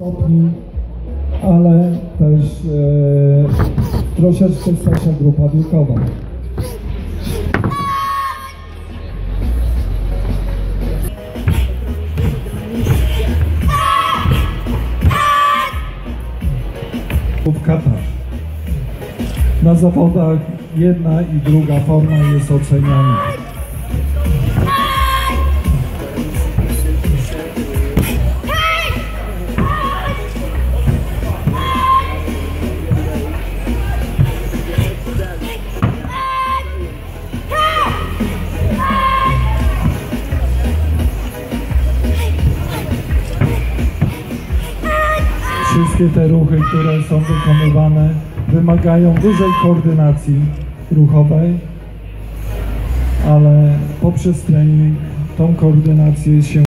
stopni, ale też e, troszeczkę starsza grupa wiekowa. W. Na zawodach jedna i druga forma jest oceniana. Wszystkie te ruchy, które są wykonywane, wymagają dużej koordynacji ruchowej, ale poprzez trening tą koordynację się